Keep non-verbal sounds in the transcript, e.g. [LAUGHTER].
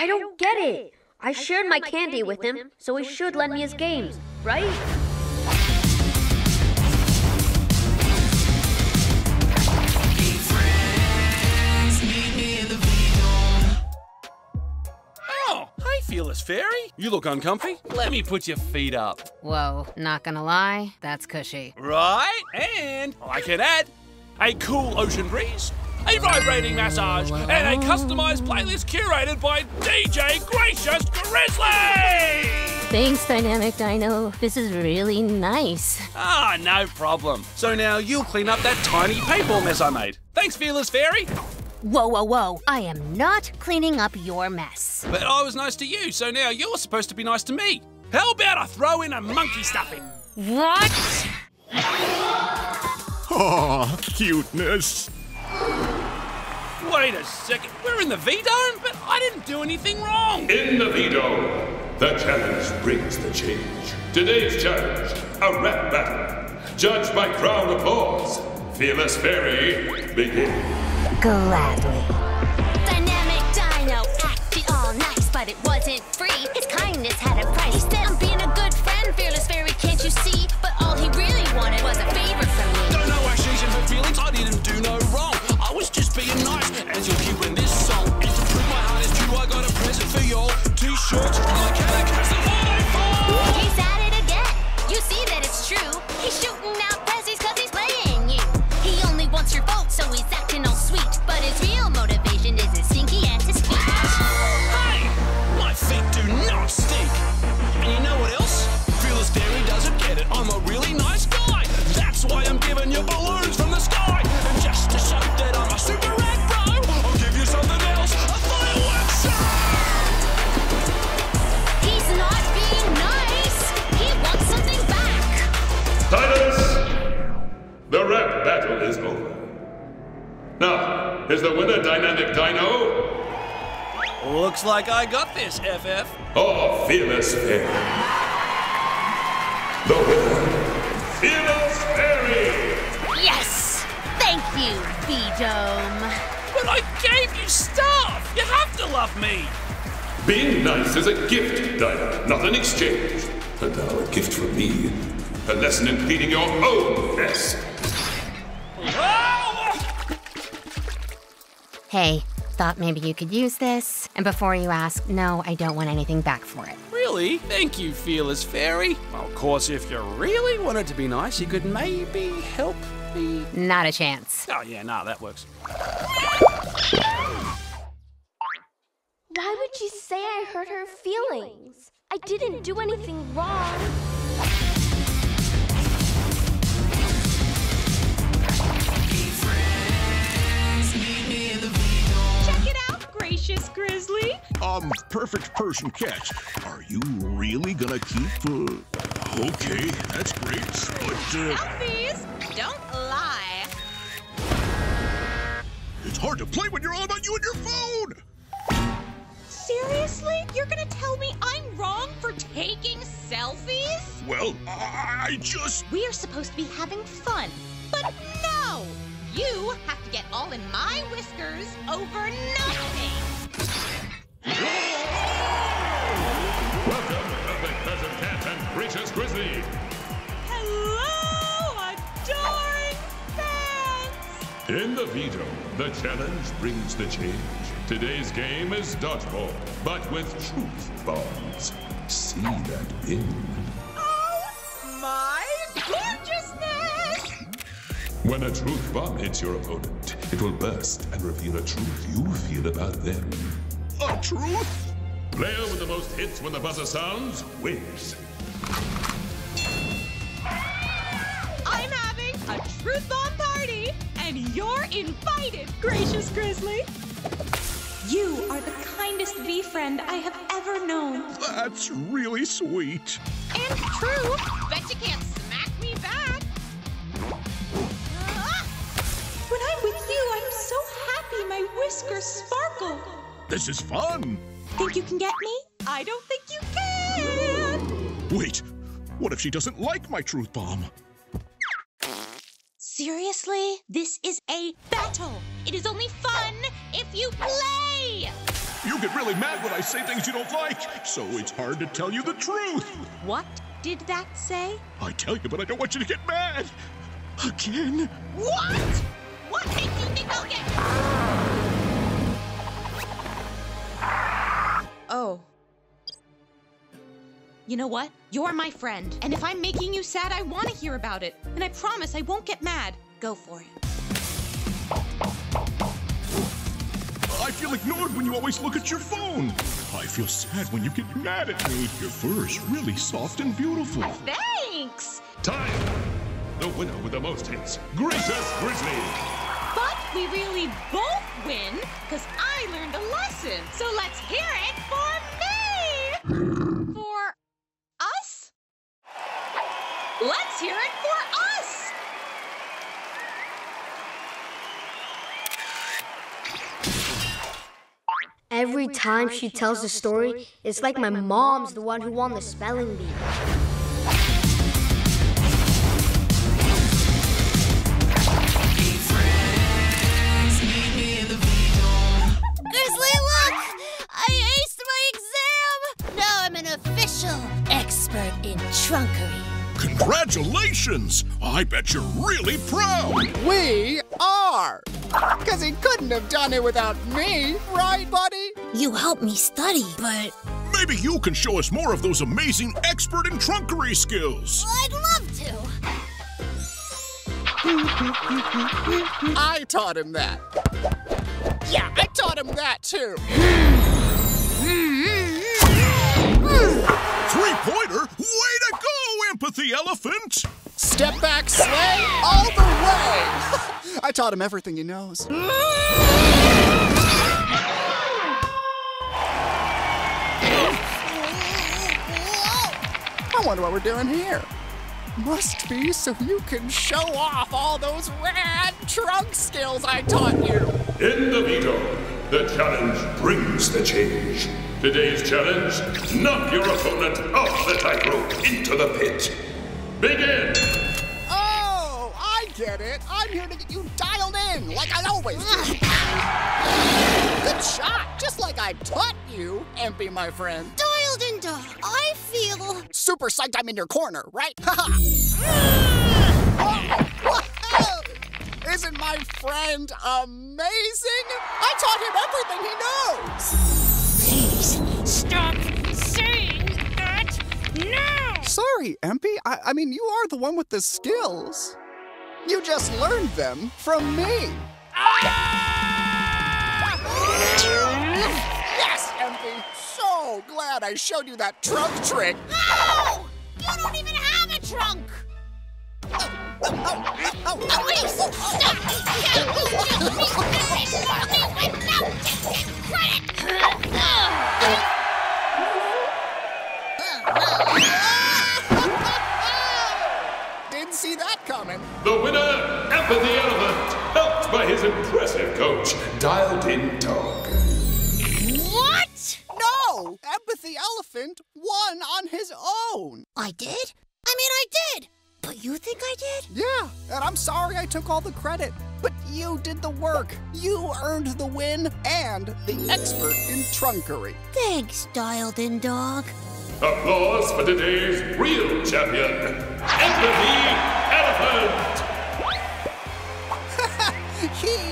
I don't get it. I shared my candy with him, so he should lend me his games, right? Oh, hi, Fearless Fairy. You look uncomfy. Let me put your feet up. Whoa, not gonna lie, that's cushy. Right, and I can add a cool ocean breeze, a vibrating massage, and a customized playlist curated by DJ Gracious Grizzly! Thanks, Dynamic Dino. This is really nice. Ah, no problem. So now you'll clean up that tiny paintball mess I made. Thanks, Fearless Fairy. Whoa, whoa, whoa. I am not cleaning up your mess. But I was nice to you, so now you're supposed to be nice to me. How about I throw in a monkey stuffing? What? [LAUGHS] Aw, cuteness. Wait a second, we're in the VeeDome, but I didn't do anything wrong. In the VeeDome, the challenge brings the change. Today's challenge, a rap battle. Judged by crowd applause. Fearless Fairy, begin. Gladly. Dynamic Dino acted all nice, but it wasn't free. His kindness had a price. He said, I'm being a good friend, fearless fairy, can't you see? Is the winner Dynamic Dino Looks like I got this, FF. Oh, Fearless Fairy? The winner, Fearless Fairy! Yes! Thank you, VeeDome. But I gave you stuff! You have to love me! Being nice is a gift, Dino, not an exchange. And now a gift from me. A lesson in pleading your own mess. Hey, thought maybe you could use this. And before you ask, no, I don't want anything back for it. Really? Thank you, Fearless Fairy. Well, of course, if you really wanted to be nice, you could maybe help me. Not a chance. Oh, yeah, nah, that works. Why would you say I hurt her feelings? I didn't do anything wrong. Um, perfect person catch. Are you really gonna keep, uh... Okay, that's great, but, uh... Selfies? Don't lie. It's hard to play when you're all about you and your phone! Seriously? You're gonna tell me I'm wrong for taking selfies? Well, I just... We are supposed to be having fun, but no! You have to get all in my whiskers over nothing. Grizzly. Hello, adoring fans! In the VeeDome, the challenge brings the change. Today's game is dodgeball, but with truth bombs. See that pin? Oh my gorgeousness! When a truth bomb hits your opponent, it will burst and reveal a truth you feel about them. A truth? Player with the most hits when the buzzer sounds wins. A truth bomb party, and you're invited, gracious Grizzly. You are the kindest bee friend I have ever known. That's really sweet. And true, bet you can't smack me back. Ah! When I'm with you, I'm so happy my whiskers sparkle. This is fun. Think you can get me? I don't think you can. Wait, what if she doesn't like my truth bomb? Seriously? This is a battle. It is only fun if you play. You get really mad when I say things you don't like, so it's hard to tell you the truth. What did that say? I tell you, but I don't want you to get mad. Again. What? What makes you think I'll get. Oh. You know what? You're my friend. And if I'm making you sad, I want to hear about it. And I promise I won't get mad. Go for it. I feel ignored when you always look at your phone. I feel sad when you get mad at me. Your fur is really soft and beautiful. Thanks! Time! The winner with the most hits, Gracious Grizzly! But we really both win because I learned a lesson. So let's hear it for me! For us? Let's hear it for us! Every time she tells a story, it's like my mom's the one who won the spelling bee. Congratulations! I bet you're really proud. We are! Because he couldn't have done it without me, right, buddy? You helped me study, but Maybe you can show us more of those amazing expert in trunkery skills. I'd love to. I taught him that. Yeah, I taught him that too. [LAUGHS] Step back, sleigh, all the way! [LAUGHS] I taught him everything he knows. I wonder what we're doing here. Must be so you can show off all those rad trunk skills I taught you. In the VeeDome, the challenge brings the change. Today's challenge knock your opponent off the tightrope into the pit. Begin! Get it. I'm here to get you dialed in, like I always do. [SIGHS] Good shot, just like I taught you, Empy, my friend. Dialed in dog. I feel. Super psyched I'm in your corner, right? [LAUGHS] [SIGHS] Haha. Whoa! Isn't my friend amazing? I taught him everything he knows. Please stop saying that now! Sorry, Empy. I, I mean, you are the one with the skills. You just learned them from me. Yes, Empy. So glad I showed you that trunk trick. No! You don't even have a trunk! Oh, oh, oh, oh wait, stop! Didn't Dialed In Dog. What? No! Empathy Elephant won on his own. I did? I mean, I did! But you think I did? Yeah, and I'm sorry I took all the credit. But you did the work. You earned the win and the expert in trunkery. Thanks, dialed in dog. Applause for today's real champion, Empathy Elephant! [LAUGHS] he